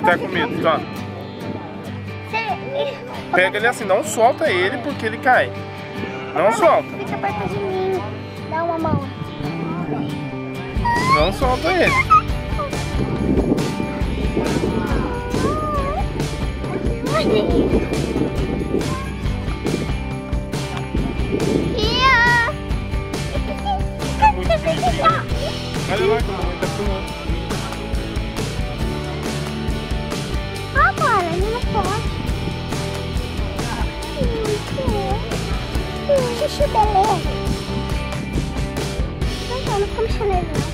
tá com medo, tá? Pega ele assim, não solta ele porque ele cai. Não solta. Fica perto de mim. Dá uma mão. Não solta ele. Ia! Beleza. Não, não ficamos chalendo, não.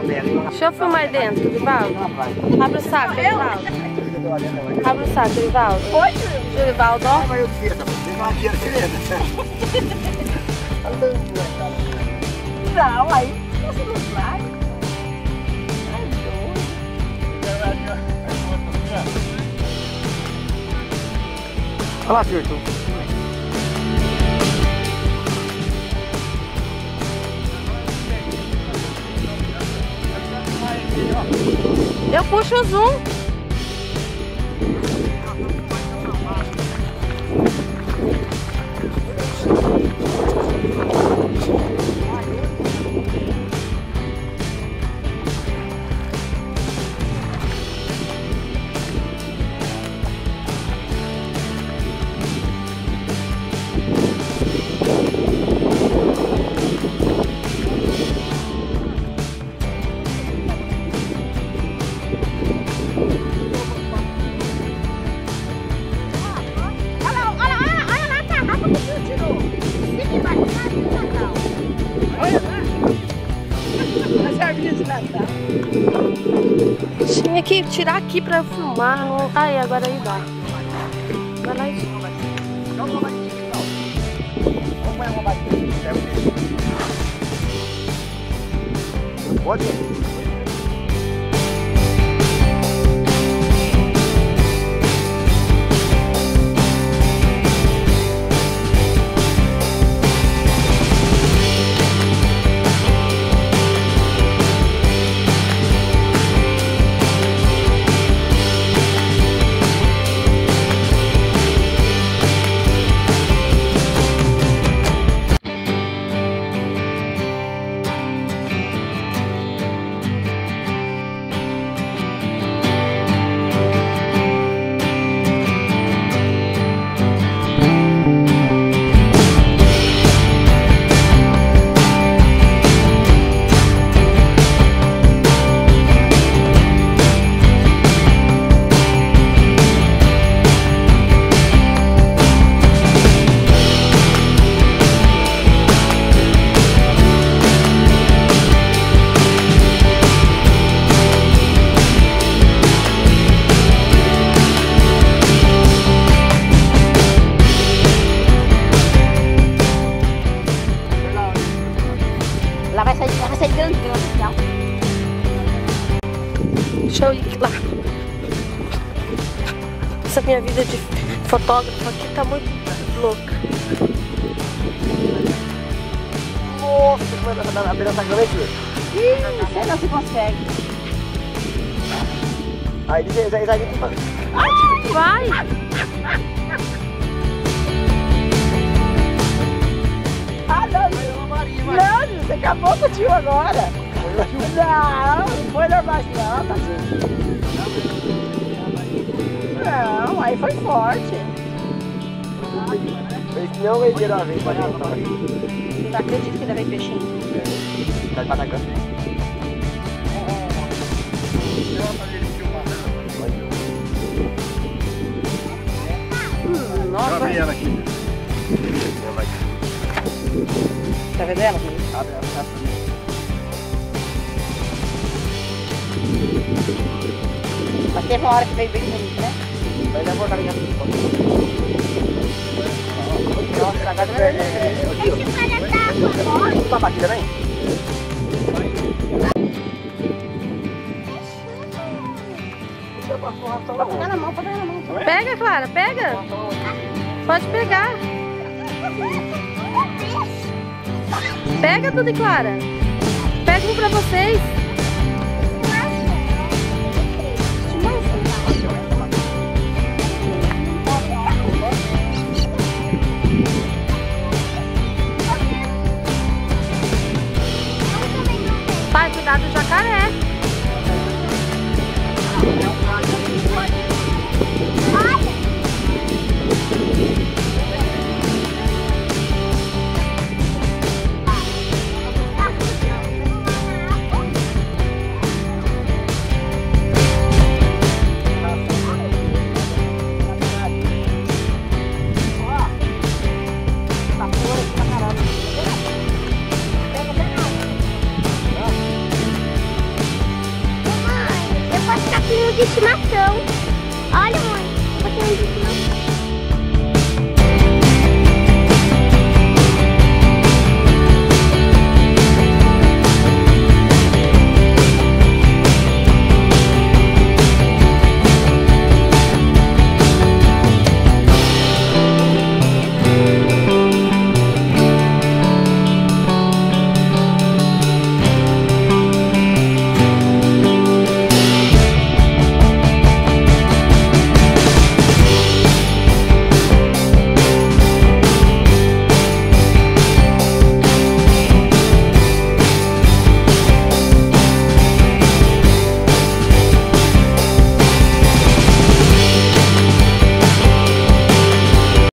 Deixa eu filmar dentro, Vivaldo. Abre o saco, Vivaldo. Abre o saco, Vivaldo. Oi, querida. não, aí você não vai. Olha lá, Tirto. Eu puxo o zoom. Tinha que tirar aqui pra filmar. Não... Ai, agora aí dá. Vai lá e... Pode? Lá minha vida de fotógrafo aqui tá muito louca. Nossa, como é que tá aqui? Ih, sei não se consegue. Aí, diz aí, aí, aí. Vai! Ah, não. Não, você acabou com o tio agora. Não, não foi normal não, tadinho. Não, aí foi forte. Esse não vai ter uma vez pra gente. Não acredito que ainda veio peixinho. Tá de Madagascar. Nossa, Abre ela aqui. tá vendo ela? Abre, abre, abre. Mas teve uma hora que veio bem bonito, né? Vai o cara já. Nossa, agora É, é, Esse cara tá com na mão, na mão. Pega, Clara, pega. Pode pegar. Pega tudo, Clara. Pega um pra vocês.